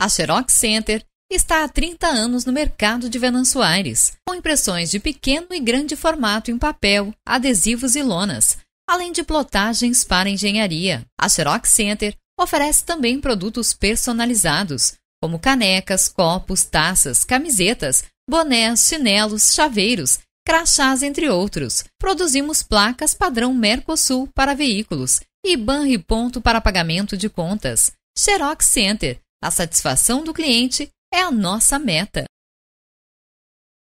A Xerox Center está há 30 anos no mercado de Venanço Aires, com impressões de pequeno e grande formato em papel, adesivos e lonas, além de plotagens para engenharia. A Xerox Center oferece também produtos personalizados, como canecas, copos, taças, camisetas, bonés, chinelos, chaveiros, crachás, entre outros. Produzimos placas padrão Mercosul para veículos e e ponto para pagamento de contas. Xerox Center. A satisfação do cliente é a nossa meta.